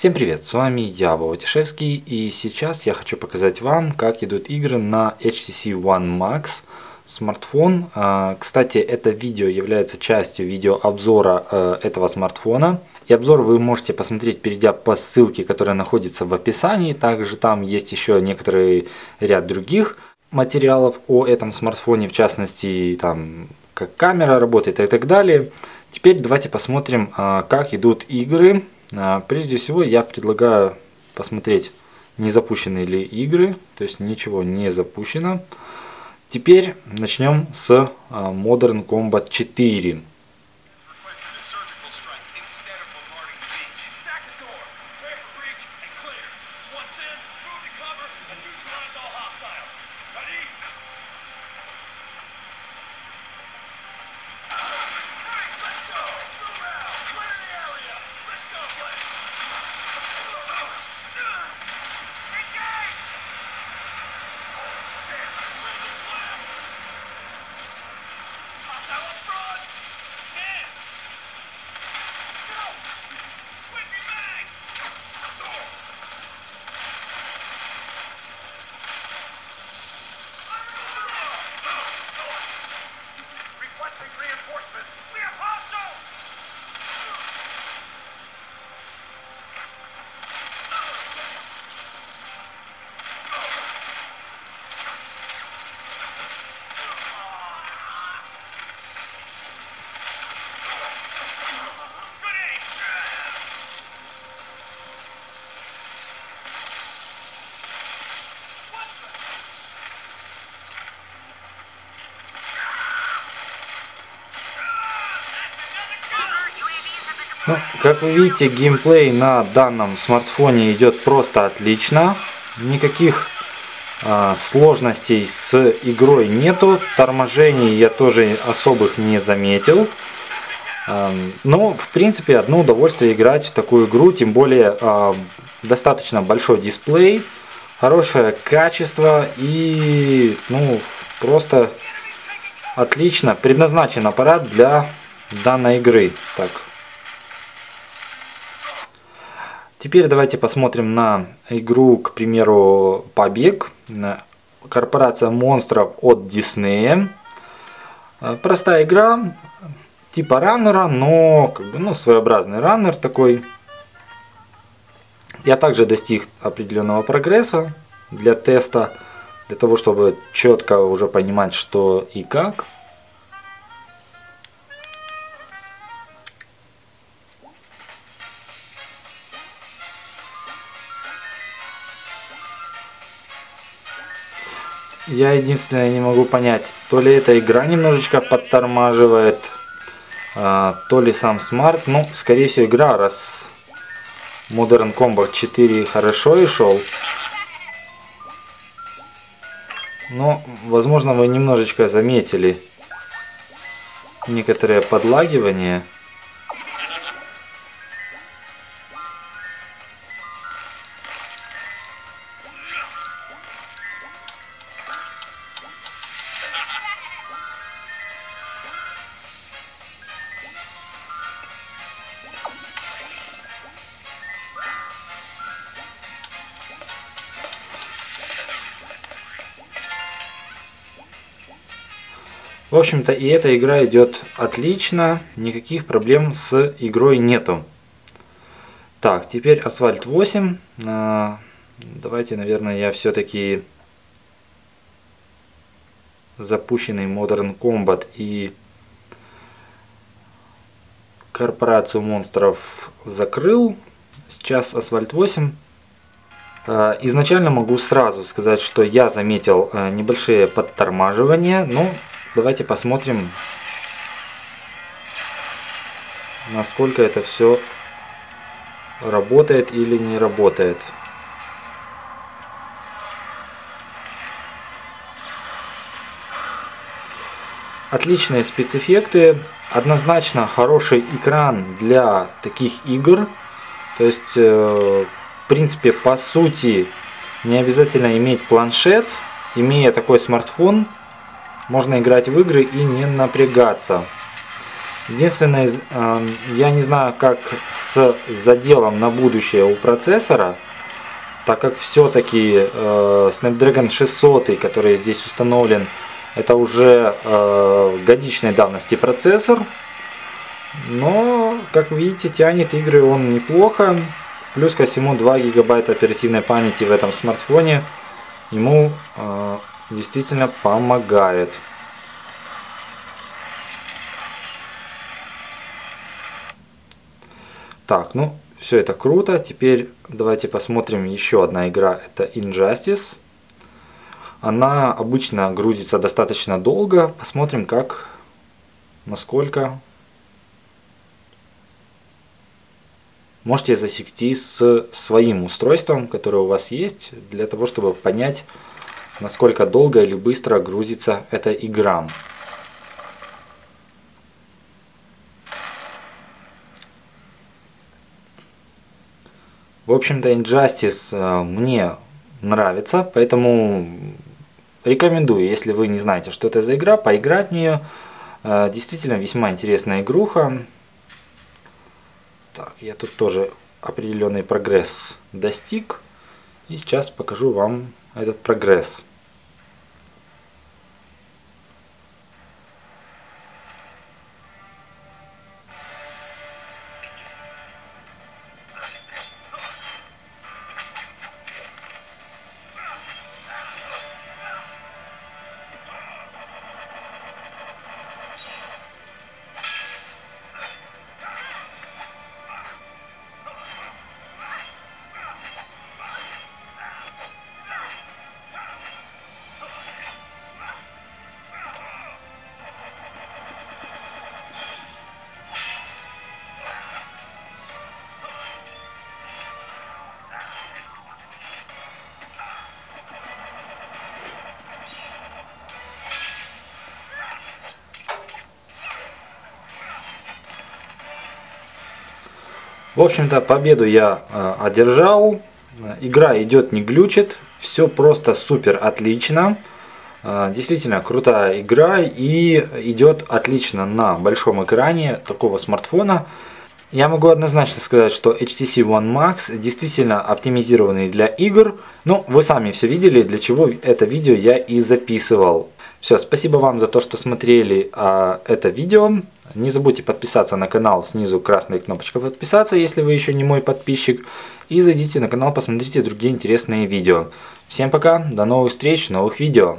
Всем привет, с вами я, Вова Тишевский, и сейчас я хочу показать вам, как идут игры на HTC One Max смартфон. А, кстати, это видео является частью видеообзора э, этого смартфона. И обзор вы можете посмотреть, перейдя по ссылке, которая находится в описании. Также там есть еще некоторый ряд других материалов о этом смартфоне, в частности, там, как камера работает и так далее. Теперь давайте посмотрим, а, как идут игры. А, прежде всего я предлагаю посмотреть, не запущены ли игры, то есть ничего не запущено. Теперь начнем с а, Modern Combat 4. Ну, как вы видите, геймплей на данном смартфоне идет просто отлично. Никаких э, сложностей с игрой нету. Торможений я тоже особых не заметил. Э, но, в принципе, одно удовольствие играть в такую игру. Тем более, э, достаточно большой дисплей, хорошее качество и, ну, просто отлично. Предназначен аппарат для данной игры. Так, Теперь давайте посмотрим на игру, к примеру, Побег. Корпорация монстров от Диснея. Э, простая игра, типа раннера, но как бы, ну, своеобразный раннер такой. Я также достиг определенного прогресса для теста, для того, чтобы четко уже понимать, что и как. Я единственное не могу понять, то ли эта игра немножечко подтормаживает, а, то ли сам смарт. Ну, скорее всего, игра, раз Modern Combat 4 хорошо и шел. Но, возможно, вы немножечко заметили некоторые подлагивания. В общем-то и эта игра идет отлично, никаких проблем с игрой нету. Так, теперь Асфальт 8. А, давайте, наверное, я все-таки запущенный Modern Combat и корпорацию монстров закрыл. Сейчас Асфальт 8. А, изначально могу сразу сказать, что я заметил а, небольшие подтормаживания, но Давайте посмотрим, насколько это все работает или не работает. Отличные спецэффекты, однозначно хороший экран для таких игр. То есть, э, в принципе, по сути, не обязательно иметь планшет, имея такой смартфон, можно играть в игры и не напрягаться. Единственное, э, я не знаю, как с заделом на будущее у процессора, так как все-таки э, Snapdragon 600, который здесь установлен, это уже э, годичной давности процессор. Но, как видите, тянет игры он неплохо. Плюс ко всему 2 гигабайта оперативной памяти в этом смартфоне ему э, действительно помогает. Так, ну, все это круто. Теперь давайте посмотрим еще одна игра. Это Injustice. Она обычно грузится достаточно долго. Посмотрим, как, насколько можете засекти с своим устройством, которое у вас есть, для того, чтобы понять, насколько долго или быстро грузится эта игра. В общем-то, Injustice э, мне нравится, поэтому рекомендую, если вы не знаете, что это за игра, поиграть в нее. Э, действительно весьма интересная игруха. Так, я тут тоже определенный прогресс достиг. И сейчас покажу вам этот прогресс. В общем-то, победу я э, одержал. Игра идет, не глючит. Все просто супер отлично. Э, действительно крутая игра и идет отлично на большом экране такого смартфона. Я могу однозначно сказать, что HTC One Max действительно оптимизированный для игр. Ну, вы сами все видели, для чего это видео я и записывал. Все, спасибо вам за то, что смотрели а, это видео. Не забудьте подписаться на канал, снизу красная кнопочка подписаться, если вы еще не мой подписчик. И зайдите на канал, посмотрите другие интересные видео. Всем пока, до новых встреч, новых видео.